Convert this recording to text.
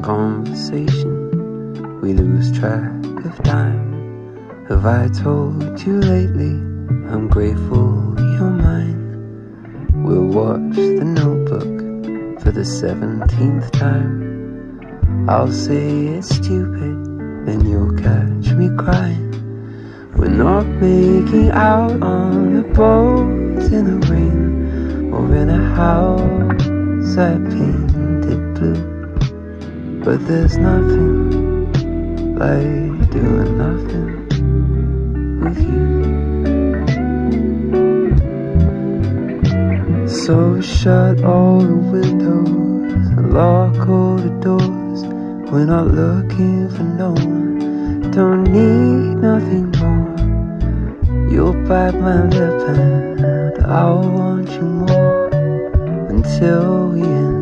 conversation, we lose track of time. Have I told you lately I'm grateful you're mine? We'll watch the notebook for the seventeenth time. I'll say it's stupid, then you'll catch me crying. We're not making out on a boat in the rain or in a house I painted blue. But there's nothing like doing nothing with you. So shut all the windows and lock all the doors. We're not looking for no one, don't need nothing more. You'll bite my lip and I'll want you more until we end.